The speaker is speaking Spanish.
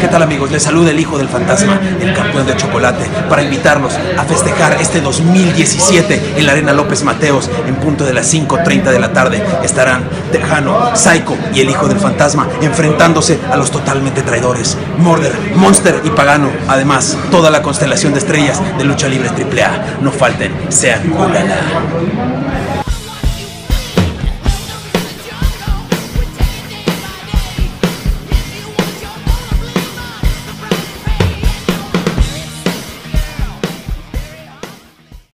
¿Qué tal amigos? Les saluda el hijo del fantasma, el campeón de chocolate, para invitarlos a festejar este 2017 en la Arena López Mateos en punto de las 5.30 de la tarde. Estarán Tejano, Psycho y el hijo del fantasma enfrentándose a los totalmente traidores, Murder, Monster y Pagano. Además, toda la constelación de estrellas de lucha libre AAA. No falten, sean ulala.